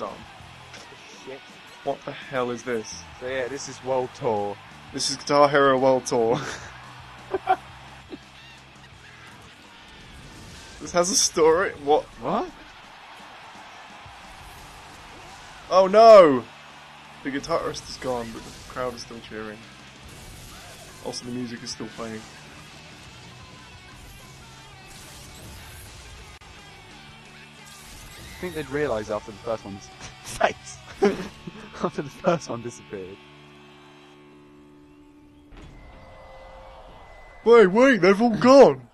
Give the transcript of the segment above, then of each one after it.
done. Shit. What the hell is this? So yeah, this is World Tour. This is Guitar Hero World Tour. this has a story. What? What? Oh no! The guitarist is gone, but the crowd is still cheering. Also, the music is still playing. Think they'd realise after the first one. Face. after the first one disappeared. Wait, wait, they've all gone!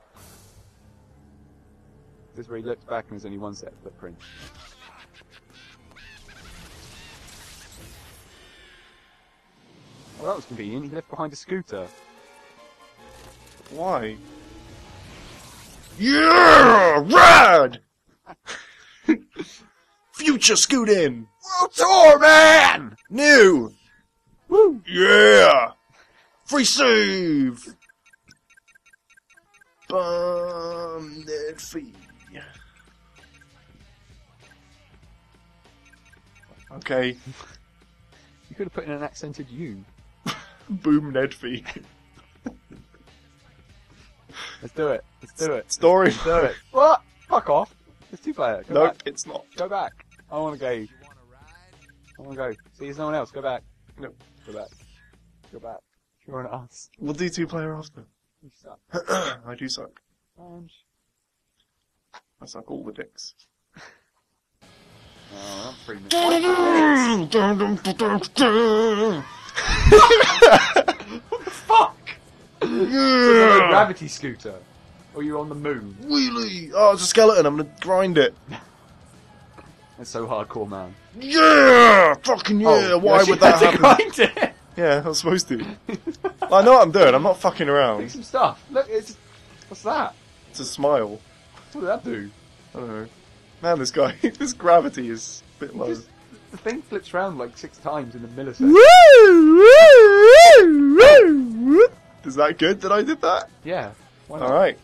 This is where he looks back and there's only one set of footprints. Well, that was convenient. He left behind a scooter. Why? Yeah! Rad! Future scoot in. World Tour, man! New! Woo! Yeah! Free save! Bum that fee. Okay, You could have put in an accented U. boom Ned fee. Let's do it. Let's do it. Story. Let's do it. What? Fuck off. It's two player. Go Nope, back. it's not. Go back. I want to go. I want to go. See, there's no one else. Go back. No. Go back. Go back. You're an ass. We'll do two player after. You suck. I do suck. And... I suck all the dicks. Oh, I'm three minutes. Fuck! Yeah! gravity scooter. Or you're on the moon. Wheelie! Oh, it's a skeleton. I'm gonna grind it. That's so hardcore, man. Yeah! Fucking oh, yeah! Oh, Why would that happen? grind. Yeah, I was supposed to. I know what I'm doing. I'm not fucking Do around. some stuff. Look, it's... What's that? It's a smile. What did that do? I don't know. Man, this guy, this gravity is a bit low. Just, the thing flips around like six times in a millisecond. Is that good that I did that? Yeah. Why not? Alright.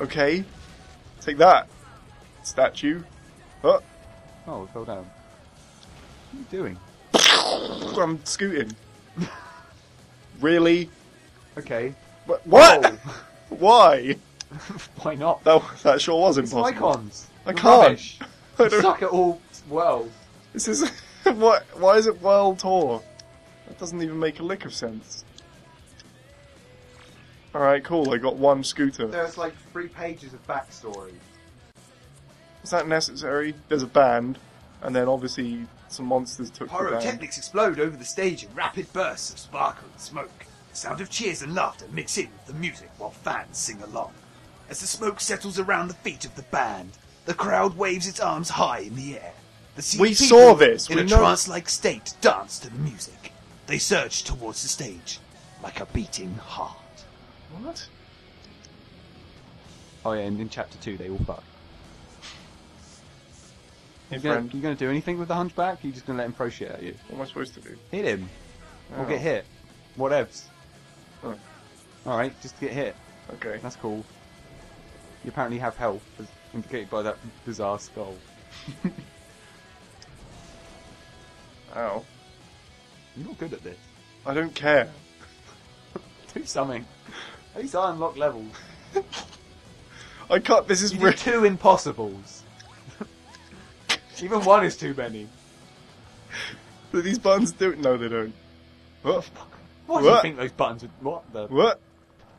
Okay. Take that. Statue. Oh, Oh, it fell down. What are you doing? I'm scooting. really? Okay. What? what? Oh. Why? Why not? That, that sure was It's impossible. icons. I can't. I suck at all worlds. This is what? Why is it world tour? That doesn't even make a lick of sense. All right, cool. I got one scooter. There's like three pages of backstory. Is that necessary? There's a band, and then obviously some monsters took the band. Pyrotechnics explode over the stage in rapid bursts of sparkle and smoke. The sound of cheers and laughter mix in with the music while fans sing along. As the smoke settles around the feet of the band, the crowd waves its arms high in the air. The scene We people saw this. In We a trance-like state dance to the music. They surge towards the stage like a beating heart. What? Oh yeah, and in chapter two they all fuck. Hey, You gonna, you gonna do anything with the hunchback? Or you just gonna let him throw shit at you? What am I supposed to do? Hit him. Or Oh. get hit. Whatevs. Oh. Alright, just get hit. Okay. That's cool. You apparently have health, as indicated by that bizarre skull. Ow. You're not good at this. I don't care. Do something. At least I unlock levels. I can't. This is You re- two impossibles. Even one is too many. Do these buttons do it? No, they don't. What? Why do you What? think those buttons would... What the... What?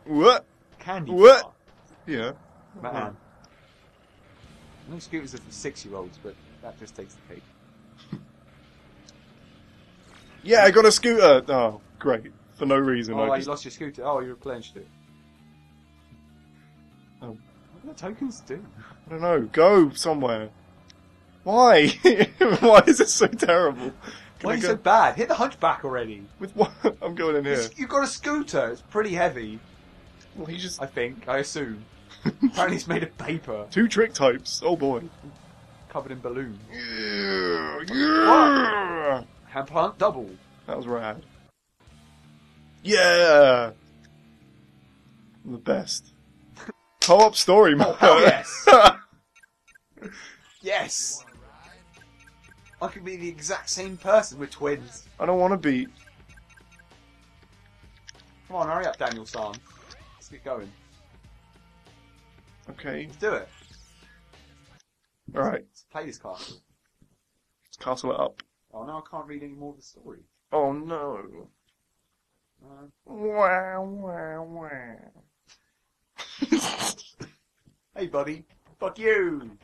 What? Candy What? bar? Yeah. Man. I know scooters are for six-year-olds, but that just takes the cake. Yeah, I got a scooter. Oh, great. For no reason. Oh, I you just... lost your scooter. Oh, you replenished it. Oh. What do the tokens do? I don't know. Go somewhere. Why? Why is it so terrible? Can Why I are you go- so bad? Hit the hunchback already. With what? I'm going in here. It's- You've got a scooter. It's pretty heavy, Well, he just I think. I assume. Apparently it's made of paper, two trick types. Oh boy. covered in balloons. Yeah, yeah. Hand plant double. That was rad. Yeah. The best. Co-op story mode. Oh, hell yes. Yes. I could be the exact same person. We're twins. I don't want to be. Come on, hurry up, Daniel San. Let's get going. Okay. Let's do it. Alright. Let's play this castle. Let's castle it up. Oh, no, I can't read any more of the story. Oh no. Uh, Wow, wow, wow. hey, buddy. Fuck you.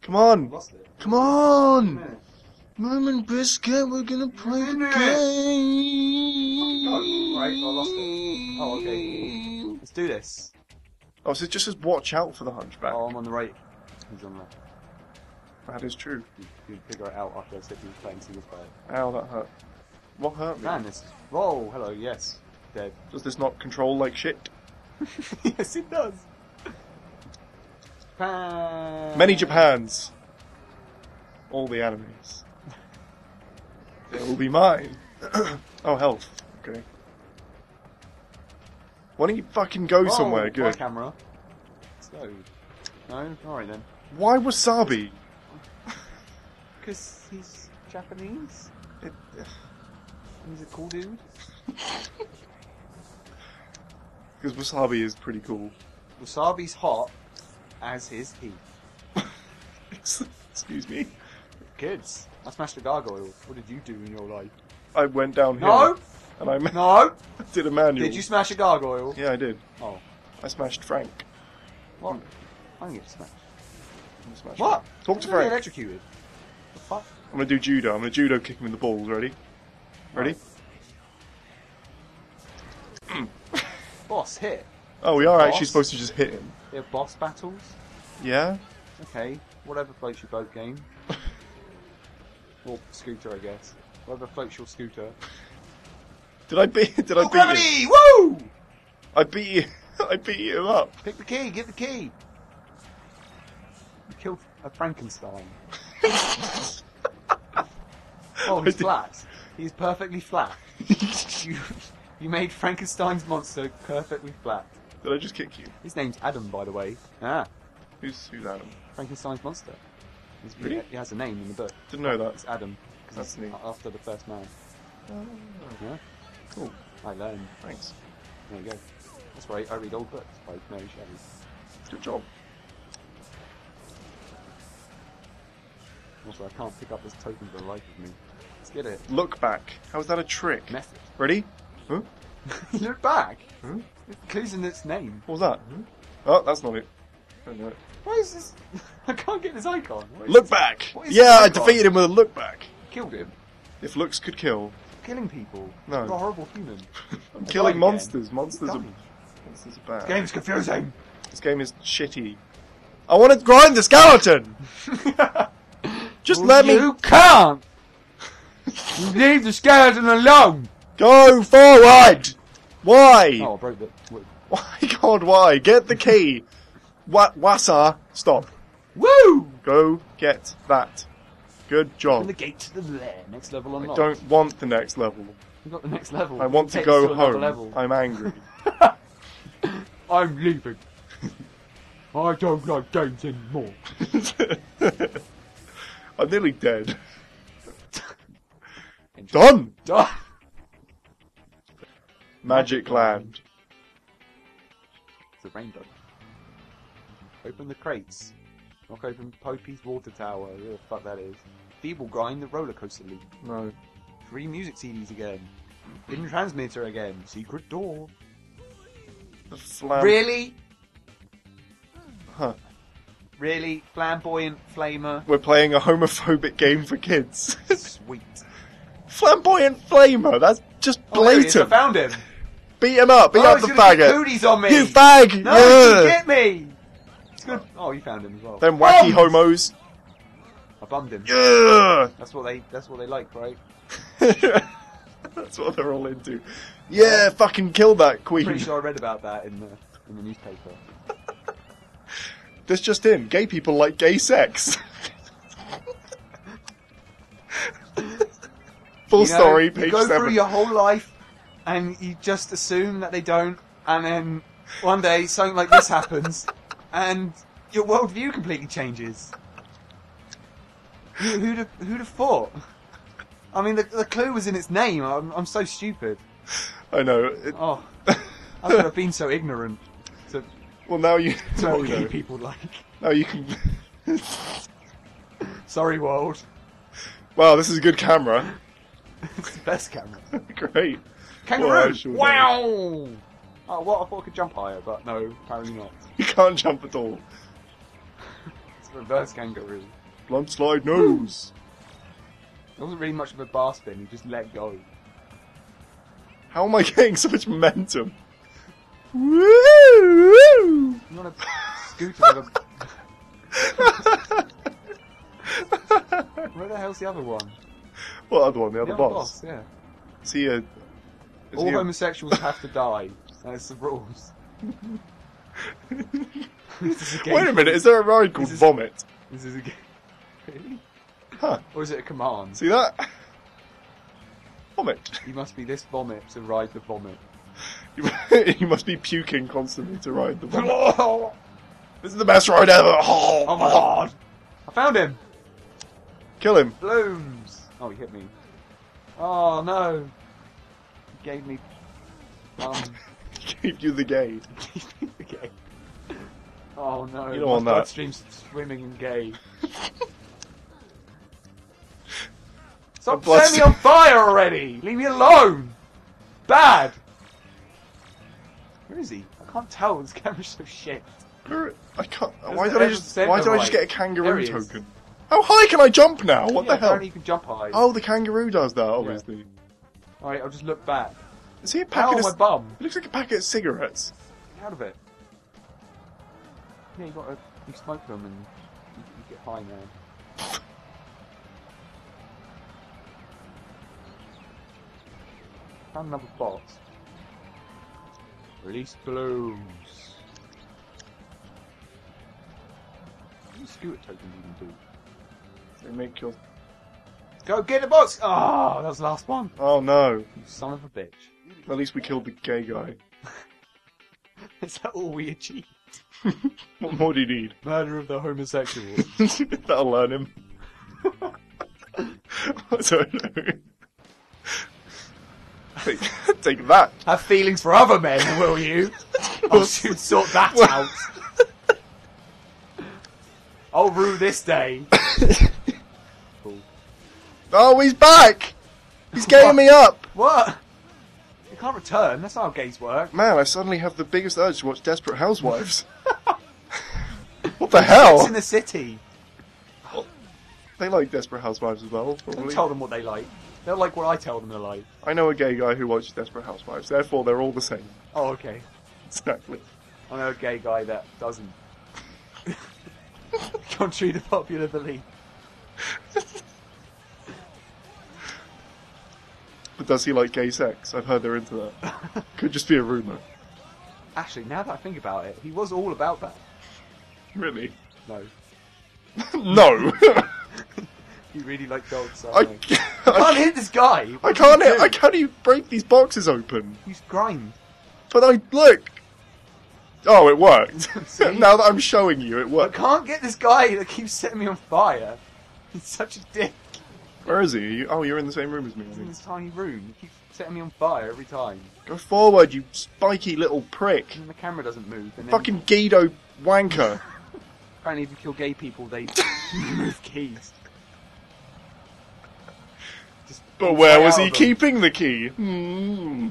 Come on. Lost it. Come on. Yeah. and Biscuit, we're gonna play the game. Oh, right, I lost it. Oh, okay. Let's do this. Oh, so it just says watch out for the hunchback. Oh, I'm on the right. He's on the left. That is true. You, you figure it out after I said he was playing single player. Ow, that hurt. What hurt me? Man, this. Whoa, hello, yes. Dead. Does this not control like shit? yes, it does. Japan. Many Japans. All the enemies. They will be mine. oh, health. Okay. Why don't you fucking go Oh, somewhere my good? camera. Let's go. No? Alright then. Why wasabi? Because he's Japanese. It, He's a cool dude. because wasabi is pretty cool. Wasabi's hot as his teeth. Excuse me. Kids, I smashed a gargoyle. What did you do in your life? I went down here No! and I No! did a manual. Did you smash a gargoyle? Yeah, I did. Oh. I smashed Frank. What? I didn't get smashed. I smashed What? Frank. Talk to I got Frank. electrocuted. The fuck? I'm gonna do judo. I'm gonna judo kick him in the balls. Ready? Ready? Boss, hit. Oh, we are actually Boss. supposed to just hit him. They're boss battles. Yeah? Okay, whatever floats your boat game. Or scooter, I guess. Whatever floats your scooter. Did I beat? Did I Oh, beat gravity! Woo! I beat you. I beat you up. Pick the key, get the key! You killed a Frankenstein. oh, he's flat. He's perfectly flat. you, you made Frankenstein's monster perfectly flat. Did I just kick you? His name's Adam, by the way. Ah, Who's who's Adam? Frankenstein's monster. He's, Really? he, has a name in the book. Didn't know that. It's Adam. 'cause That's it's neat. After the first man. Oh. Yeah, Cool. I learned. Thanks. There you go. That's right. I read old books by Mary Shelley. Good job. Also, I can't pick up this token for the life of me. Let's get it. Look back. How is that a trick? Method. Ready? Huh? Look back. Huh? It clues in its name. What was that? Hmm? Oh, that's not it. Don't know it. Why is this? I can't get this icon. Look this? back. Yeah, I defeated him with a look back. Killed him. If looks could kill, Killing people. No. You're a horrible human. I'm killing monsters. Monsters are, monsters are bad. Game's confusing. This game is shitty. I want to grind the skeleton. Just let me You can't. You leave the skeleton alone. go forward. Why? Oh, I broke the. Why, God, why? Get the key. Wa- Wassa, stop. Woo! Go get that. Good Open job. the gate to the lair. Next level I unlocked. don't want the next level. You got the next level. I want to Takes go to another home. Level. I'm angry. I'm leaving. I don't like games anymore. I'm nearly dead. Done. Done. Magic Land. It's a rainbow. Open the crates. Knock open Popey's water tower. Who the fuck that is. Feeble grind the roller coaster league. No. Three music CDs again. Hidden transmitter again. Secret door. The flam. really? Huh. Really? Flamboyant flamer. We're playing a homophobic game for kids. Sweet. Flamboyant flamer. That's just oh, blatant. Oh. I found him. Beat him up. Beat oh, up the faggot. cooties on me. You fag. No, yeah. he get me. Gonna... Oh, you found him as well. Them wacky homos. I bummed him. Yeah. That's what they. That's what they like, right? That's what they're all into. Yeah, fucking kill that queen. Pretty sure I read about that in the in the newspaper. That's just in. Gay people like gay sex. Full You know, story, you page go seven. through your whole life, and you just assume that they don't, and then one day something like this happens, and your worldview completely changes. Who- Who'd have, who'd have thought? I mean, the, the clue was in its name. I'm, I'm so stupid. I know. It, Oh, I could have been so ignorant to, well, now you to what you know. people like. Now you can. Sorry, world. wow, this is a good camera. It's the best camera. Great. Kangaroo! Well, I sure wow! Oh, well, I thought I could jump higher, but no, apparently not. You can't jump at all. It's a reverse kangaroo. Blunt slide nose. There wasn't really much of a bar spin, he just let go. How am I getting so much momentum? Woo! woo. You want a scooter with a... Where the hell's the other one? what other one? The other the boss. yeah. Is he a? Uh, is All he a- homosexuals have to die. That's the rules. this is a game. Wait a minute. Is there a ride called is- Vomit? This is a game. Really? Huh? Or is it a command? See that? Vomit. You must be this vomit to ride the vomit. You, must be puking constantly to ride the vomit. This is the best ride ever. Oh my god! I found him! Kill him. Blooms! Oh, he hit me. Oh no! He gave me. Um. Gave you the gay. okay. Oh no. You don't want that. bloodstream's swimming in gay. Stop setting me on fire already! Leave me alone! Bad! Where is he? I can't tell, this camera's so shit. I can't. Why did I just? Why did I just get a kangaroo token? How high can I jump now? What yeah, the hell? Apparently you can jump high. Oh, the kangaroo does that. Obviously. Alright, I'll just look back. Is he a Ow, packet? my of, bum! it looks like a packet of cigarettes. Get out of it. Yeah, you gotta. You smoke them and you, you get high now. Found another box. Release blooms. What do scooter tokens even do? They make your. Go get the box! Oh, that was the last one. Oh no! You son of a bitch. At least we killed the gay guy. Is that all we achieved? What more do you need? Murder of the homosexual. That'll learn him. I don't know. Take, take that. Have feelings for other men, will you? I'll soon sort that out. I'll rue this day. Oh, he's back! He's getting me up! What? You can't return. That's not how gays work. Man, I suddenly have the biggest urge to watch Desperate Housewives. what the hell? It's in the city. They like Desperate Housewives as well, Don't probably. tell them what they like. They'll like what I tell them they like. I know a gay guy who watches Desperate Housewives, therefore they're all the same. Oh, okay. Exactly. I know a gay guy that doesn't. Contrary to popular belief. But does he like gay sex? I've heard they're into that. Could just be a rumour. Actually, now that I think about it, he was all about that. Really? No. no! He really liked dogs. So I, I, can't, can't hit this guy. I can't hit, I can't even break these boxes open. He's grind. But I, look! Oh, it worked. Now that I'm showing you, it worked. I can't get this guy that keeps setting me on fire. He's such a dick. Where is he? You- Oh, you're in the same room as me. He's in this tiny room. He keeps setting me on fire every time. Go forward, you spiky little prick. And the camera doesn't move. And Fucking Guido wanker. apparently, if you kill gay people, they remove keys. Just But where was he them. keeping the key? Hmm.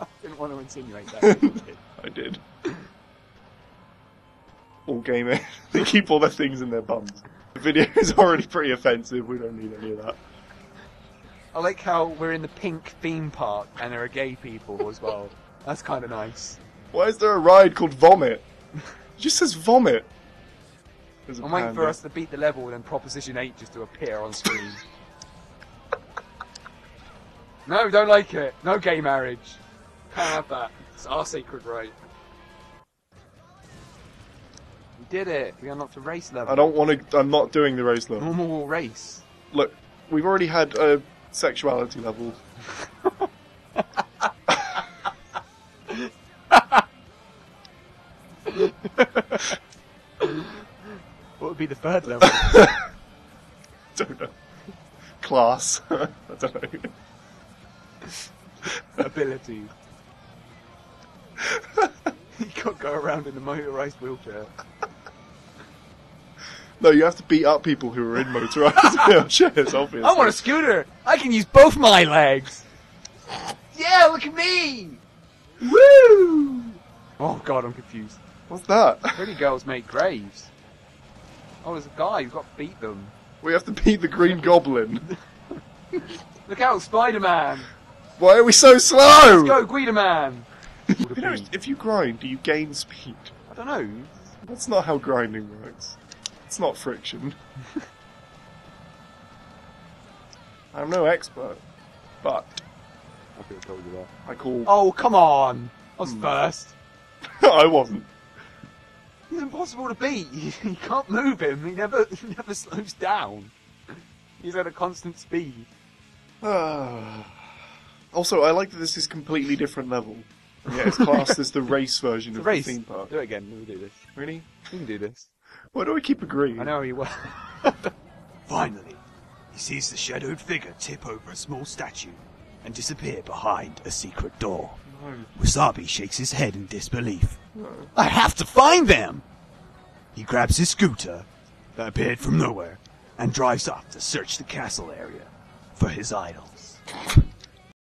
I didn't want to insinuate that. but you did. I did. All gay men. they keep all their things in their bums. The video is already pretty offensive. We don't need any of that. I like how we're in the pink theme park and there are gay people as well. That's kind of nice. Why is there a ride called Vomit? It just says Vomit. There's a I'm waiting for panda. us to beat the level and then Proposition 8 just to appear on screen. no, don't like it. No gay marriage. Can't have that. It's our sacred right. Did it. We unlocked a race level. I don't want to. I'm not doing the race level. Normal race. Look, we've already had a sexuality level. What would be the third level? don't know. Class. I don't know. Ability. you can't go around in a motorized wheelchair. No, you have to beat up people who are in motorized wheelchairs, obviously. I want a scooter. I can use both my legs. Yeah, look at me. Woo! Oh god, I'm confused. What's that? Pretty girls make graves. Oh, there's a guy who's got to beat them. We have to beat the Green Goblin. Look out, Spider-Man! Why are we so slow? Let's go, Guido-Man! You know, if you grind, do you gain speed? I don't know. That's not how grinding works. It's not friction. I'm no expert, but I could have told you that. I call. Oh, come on! I was Hmm. first. I wasn't. He's impossible to beat. You can't move him. He never, he never slows down. He's at a constant speed. also, I like that this is completely different level. Yeah, it's classed as the race version It's a of race. the theme park. Do it again. We'll do this. Really? We can do this. Why do I keep agreeing? I know you will. Finally, he sees the shadowed figure tip over a small statue and disappear behind a secret door. No. Wasabi shakes his head in disbelief. I have to find them! He grabs his scooter, that appeared from nowhere, and drives off to search the castle area for his idols.